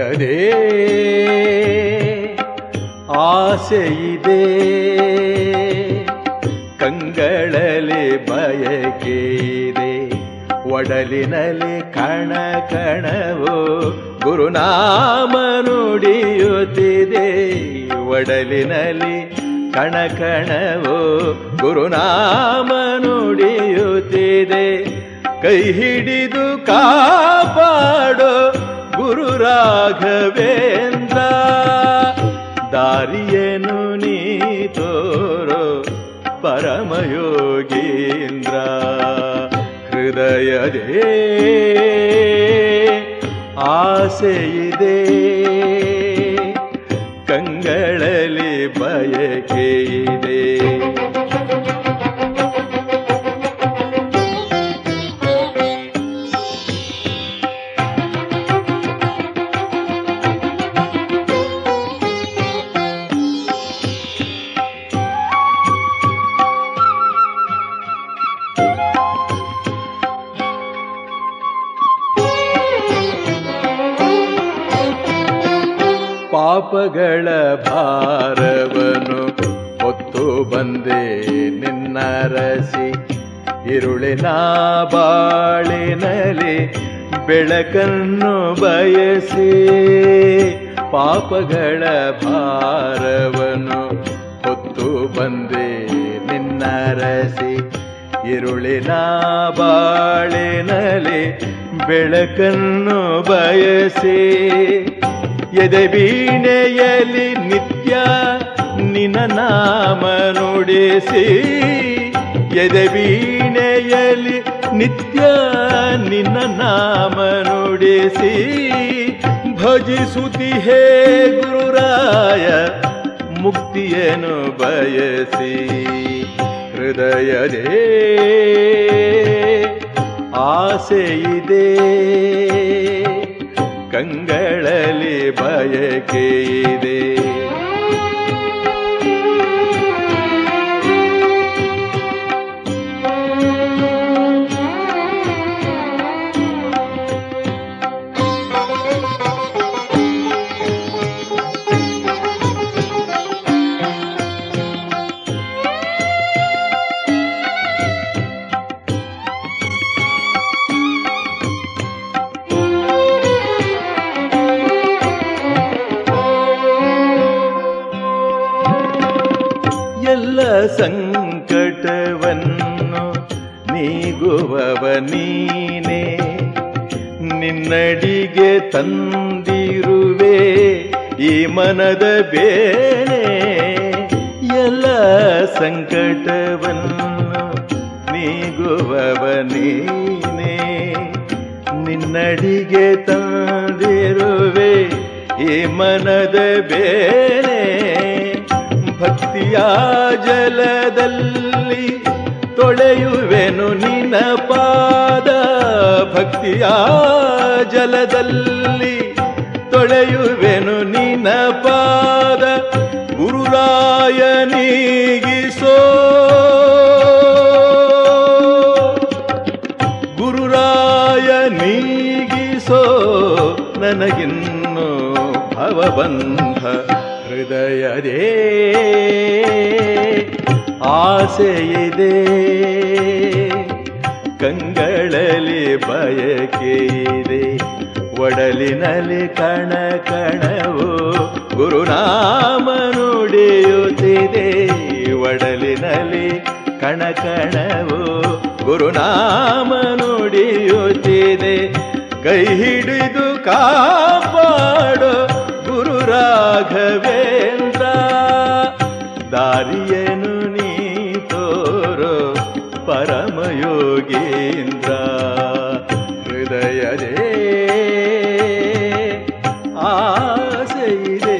ಹೃದಯದೇ ಆಸೆಯಿದೆ ಕಂಗಳಲ್ಲಿ ಬಯಕೆ ಇದೆ ಒಡಲಿನಲ್ಲಿ ಕಣ ಕಣವು ಗುರುನಾಮ ನುಡಿಯುತ್ತಿದೆ ಒಡಲಿನಲ್ಲಿ ಕಣ ಕಣವು ಗುರುನಾಮ ನುಡಿಯುತ್ತಿದೆ ಕೈ ಹಿಡಿದು ಕಾಪಾಡೋ ಗುರು ರಾಘವೇಂದ್ರ ದಾರಿಯೇನು ನೀ ತೋರೋ ಪರಮಯೋಗೀಂದ್ರ. ಹೃದಯದೇ ಆಸೆಯಿದೆ. ಪಾಪಗಳ ಭಾರವನು ಹೊತ್ತು ಬಂದೆ ನಿನ್ನರಸಿ. ಇರುಳಿನ ಬಾಳಿನಲ್ಲಿ ಬೆಳಕನ್ನು ಬಯಸಿ. ಪಾಪಗಳ ಭಾರವನು ಹೊತ್ತು ಬಂದೆ ನಿನ್ನರಸಿ. ಇರುಳಿನ ಬಾಳಿನಲ್ಲಿ ಬೆಳಕನ್ನು ಬಯಸಿ. ಎದೆ ವೀಣೆಯಲ್ಲಿ ನಿತ್ಯ ನಿನ ನಾಮ ನುಡಿಸಿ. ಎದೆ ವೀಣೆಯಲ್ಲಿ ನಿತ್ಯ ನಿನ್ನ ನಾಮ ನುಡಿಸಿ. ಭಜಿಸುತಿ ಹೇ ಗುರುರಾಯ, ಮುಕ್ತಿಯನ್ನು ಬಯಸಿ. ಹೃದಯದೇ ಆಸೆಯಿದೆ ಕಂಗಳಲ್ಲಿ ಬಯಕೆ ಎಲ್ಲ ಸಂಕಟವನ್ನು ನೀಗುವವ ನೀನೇ. ನಿನ್ನಡಿಗೆ ತಂದಿರುವೆ ಈ ಮನದ ಬೇನೆ. ಎಲ್ಲ ಸಂಕಟವನ್ನು ನೀಗುವವ ನೀನೇ. ನಿನ್ನಡಿಗೆ ತಂದಿರುವೆ ಈ ಮನದ ಬೇನೆ. ಭಕ್ತಿಯ ಜಲದಲ್ಲಿ ತೊಳೆಯುವೆನು ನಿನ್ನ ಪಾದ. ಭಕ್ತಿಯ ಜಲದಲ್ಲಿ ತೊಳೆಯುವೆನು ನಿನ್ನ ಪಾದ. ಗುರುರಾಯನೀಗಿಸೋ. ಗುರುರಾಯ ನೀಗಿಸೋ ನನಗಿನ್ನು ಭವಬಂಧ ಹೃದಯದೇ. ಆಸೆಯಿದೆ. ಕಂಗಳಲ್ಲಿ ಬಯಕೆ ಇದೆ ಒಡಲಿನಲ್ಲಿ ಕಣ ಕಣವು ಗುರುನಾಮ ನುಡಿಯುತ್ತಿದೆ. ಒಡಲಿನಲ್ಲಿ ಕಣ ಕಣವು ಗುರುನಾಮ ನುಡಿಯುತ್ತಿದೆ. ಕೈ ಹಿಡಿದು ಕಾಪಾಡು ಗುರು ರಾಘವೇಂದ್ರ ದಾರಿಯನು ನೀ ತೋರೋ ಪರಮಯೋಗೀಂದ್ರ. ಹೃದಯದೇ ಆಸೆಯಿದೆ.